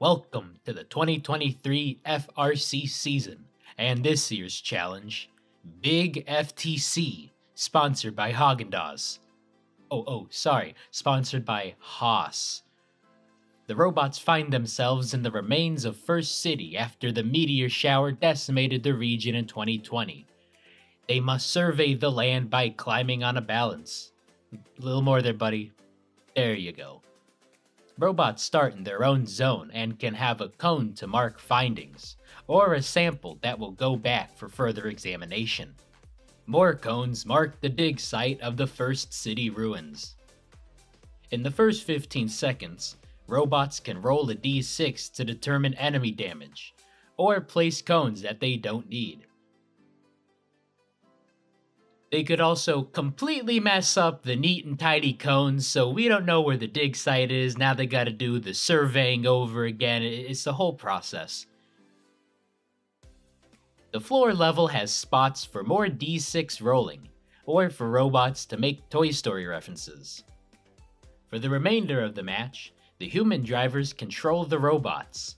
Welcome to the 2023 FRC season and this year's challenge, Big FTC, sponsored by Haagen-Dazs. Oh, oh, sorry, sponsored by Haas. The robots find themselves in the remains of First City after the meteor shower decimated the region in 2020. They must survey the land by climbing on a balance. A little more there, buddy. There you go. Robots start in their own zone and can have a cone to mark findings, or a sample that will go back for further examination. More cones mark the dig site of the first city ruins. In the first 15 seconds, robots can roll a d6 to determine enemy damage, or place cones that they don't need. They could also completely mess up the neat and tidy cones, so we don't know where the dig site is. Now they gotta do the surveying over again. It's the whole process. The floor level has spots for more d6 rolling, or for robots to make Toy Story references. For the remainder of the match, the human drivers control the robots,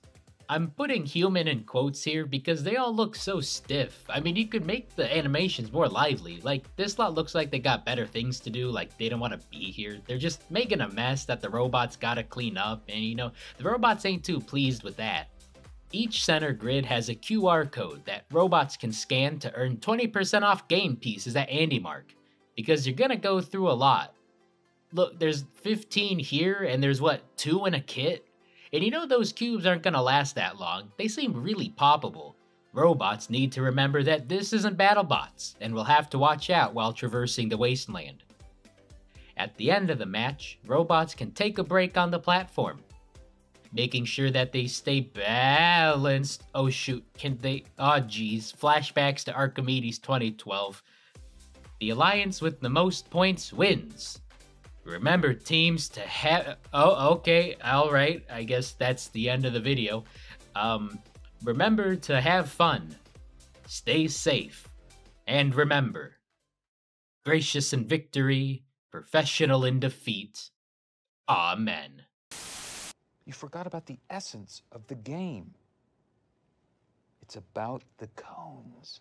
I'm putting human in quotes here because they all look so stiff. I mean, you could make the animations more lively. Like, this lot looks like they got better things to do, like they don't want to be here. They're just making a mess that the robots gotta clean up, and you know, the robots ain't too pleased with that. Each center grid has a QR code that robots can scan to earn 20% off game pieces at AndyMark, because you're gonna go through a lot. Look, there's 15 here, and there's what, two in a kit? And you know those cubes aren't gonna last that long, they seem really poppable. Robots need to remember that this isn't BattleBots, and will have to watch out while traversing the wasteland. At the end of the match, robots can take a break on the platform, making sure that they stay balanced. Oh shoot, can they? Oh geez, flashbacks to Archimedes 2012. The alliance with the most points wins. Remember, teams, to have. Oh, okay. All right. I guess that's the end of the video. Um, remember to have fun, stay safe, and remember gracious in victory, professional in defeat. Amen. You forgot about the essence of the game. It's about the cones.